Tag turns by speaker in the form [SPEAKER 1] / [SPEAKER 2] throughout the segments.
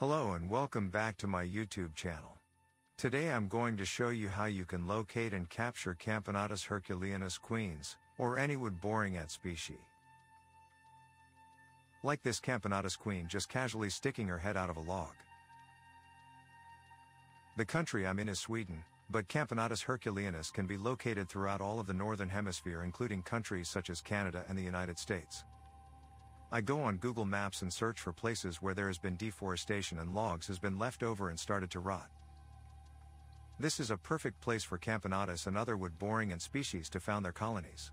[SPEAKER 1] Hello and welcome back to my YouTube channel. Today I'm going to show you how you can locate and capture Camponotus herculeanus queens, or any wood boring ant species. Like this Camponotus queen just casually sticking her head out of a log. The country I'm in is Sweden, but Camponotus herculeanus can be located throughout all of the northern hemisphere including countries such as Canada and the United States. I go on Google Maps and search for places where there has been deforestation and logs has been left over and started to rot. This is a perfect place for Camponotus and other wood boring and species to found their colonies.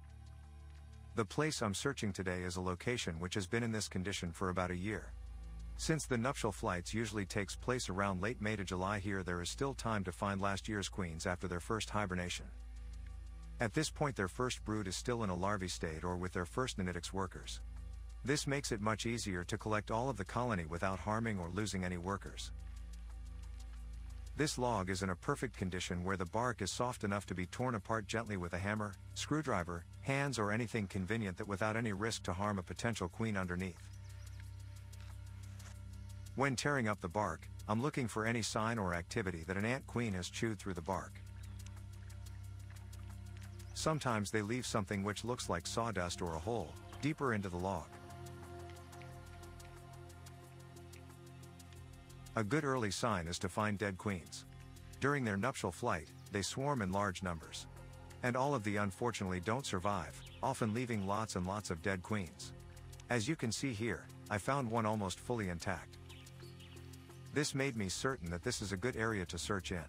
[SPEAKER 1] The place I'm searching today is a location which has been in this condition for about a year. Since the nuptial flights usually takes place around late May to July here there is still time to find last year's queens after their first hibernation. At this point their first brood is still in a larvae state or with their first neniticus workers. This makes it much easier to collect all of the colony without harming or losing any workers. This log is in a perfect condition where the bark is soft enough to be torn apart gently with a hammer, screwdriver, hands or anything convenient that without any risk to harm a potential queen underneath. When tearing up the bark, I'm looking for any sign or activity that an ant queen has chewed through the bark. Sometimes they leave something which looks like sawdust or a hole, deeper into the log. A good early sign is to find dead queens. During their nuptial flight, they swarm in large numbers. And all of the unfortunately don't survive, often leaving lots and lots of dead queens. As you can see here, I found one almost fully intact. This made me certain that this is a good area to search in.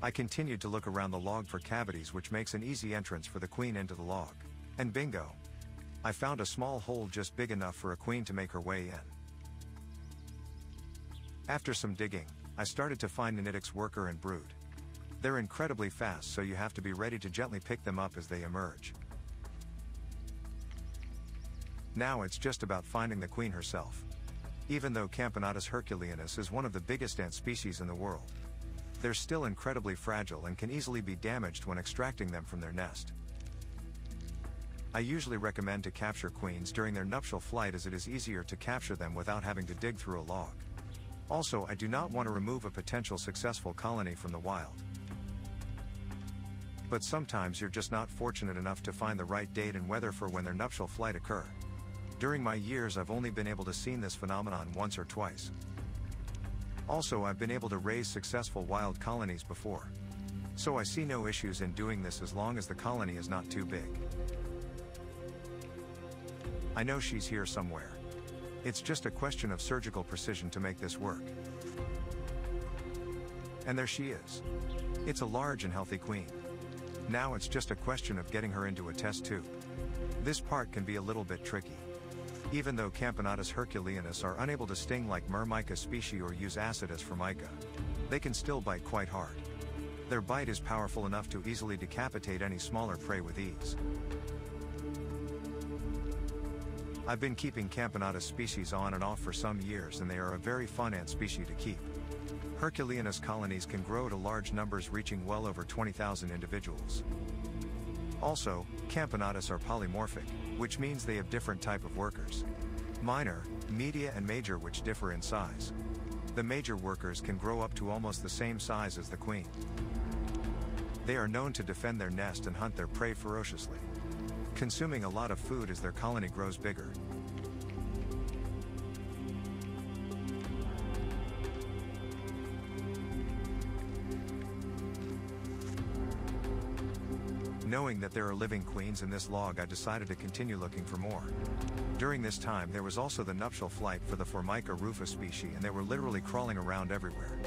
[SPEAKER 1] I continued to look around the log for cavities which makes an easy entrance for the queen into the log. And bingo! I found a small hole just big enough for a queen to make her way in. After some digging, I started to find neniticus worker and brood. They're incredibly fast so you have to be ready to gently pick them up as they emerge. Now it's just about finding the queen herself. Even though Camponotus herculeanus is one of the biggest ant species in the world, they're still incredibly fragile and can easily be damaged when extracting them from their nest. I usually recommend to capture queens during their nuptial flight as it is easier to capture them without having to dig through a log. Also I do not want to remove a potential successful colony from the wild. But sometimes you're just not fortunate enough to find the right date and weather for when their nuptial flight occur. During my years I've only been able to seen this phenomenon once or twice. Also I've been able to raise successful wild colonies before. So I see no issues in doing this as long as the colony is not too big. I know she's here somewhere. It's just a question of surgical precision to make this work. And there she is. It's a large and healthy queen. Now it's just a question of getting her into a test tube. This part can be a little bit tricky. Even though Camponotus herculeanus are unable to sting like Myrmica species or use acid as formica, they can still bite quite hard. Their bite is powerful enough to easily decapitate any smaller prey with ease. I've been keeping Camponotus species on and off for some years and they are a very fun ant species to keep. Herculeanus colonies can grow to large numbers reaching well over 20,000 individuals. Also, Camponotus are polymorphic, which means they have different type of workers. Minor, media and major which differ in size. The major workers can grow up to almost the same size as the queen. They are known to defend their nest and hunt their prey ferociously consuming a lot of food as their colony grows bigger. Knowing that there are living queens in this log I decided to continue looking for more. During this time there was also the nuptial flight for the Formica rufa species and they were literally crawling around everywhere.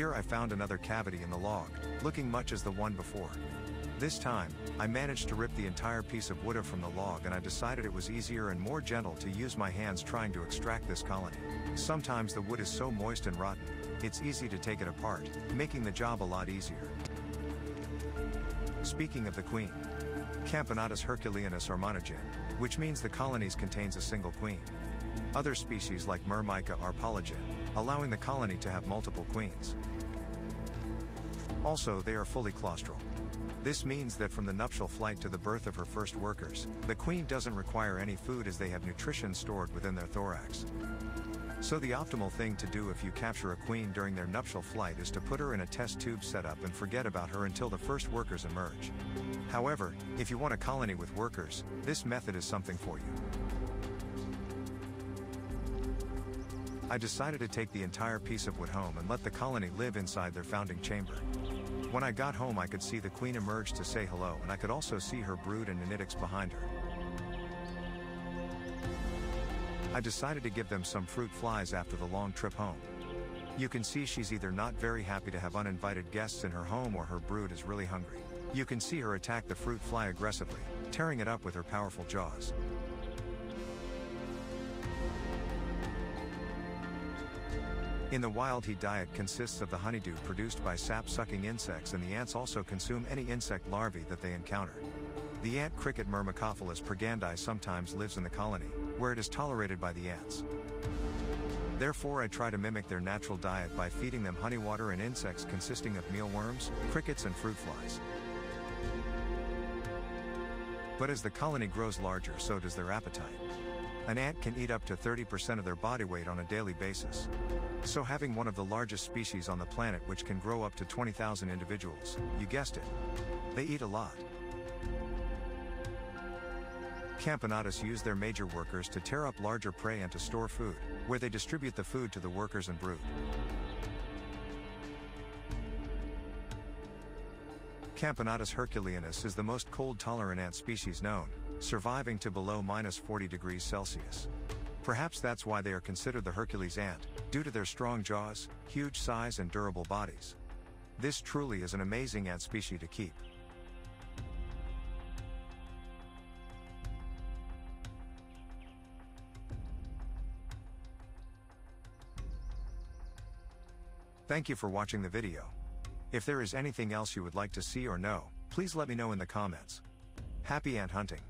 [SPEAKER 1] Here I found another cavity in the log, looking much as the one before. This time, I managed to rip the entire piece of wood from the log and I decided it was easier and more gentle to use my hands trying to extract this colony. Sometimes the wood is so moist and rotten, it's easy to take it apart, making the job a lot easier. Speaking of the queen, Camponotus herculeanus are monogyne, which means the colonies contains a single queen. Other species like Myrmica are polygyne, allowing the colony to have multiple queens. Also they are fully claustral. This means that from the nuptial flight to the birth of her first workers, the queen doesn't require any food as they have nutrition stored within their thorax. So the optimal thing to do if you capture a queen during their nuptial flight is to put her in a test tube setup and forget about her until the first workers emerge. However, if you want a colony with workers, this method is something for you. I decided to take the entire piece of wood home and let the colony live inside their founding chamber. When I got home I could see the queen emerge to say hello and I could also see her brood and nanitics behind her. I decided to give them some fruit flies after the long trip home. You can see she's either not very happy to have uninvited guests in her home or her brood is really hungry. You can see her attack the fruit fly aggressively, tearing it up with her powerful jaws. In the wild heat diet consists of the honeydew produced by sap-sucking insects and the ants also consume any insect larvae that they encounter. The ant cricket Myrmecophilus purgandi sometimes lives in the colony, where it is tolerated by the ants. Therefore I try to mimic their natural diet by feeding them honey water and insects consisting of mealworms, crickets and fruit flies. But as the colony grows larger so does their appetite. An ant can eat up to 30% of their body weight on a daily basis. So having one of the largest species on the planet which can grow up to 20,000 individuals, you guessed it. They eat a lot. Camponotus use their major workers to tear up larger prey and to store food, where they distribute the food to the workers and brood. Camponotus herculeanus is the most cold-tolerant ant species known, surviving to below minus 40 degrees Celsius. Perhaps that's why they are considered the Hercules ant, due to their strong jaws, huge size and durable bodies. This truly is an amazing ant species to keep. Thank you for watching the video. If there is anything else you would like to see or know, please let me know in the comments. Happy ant hunting!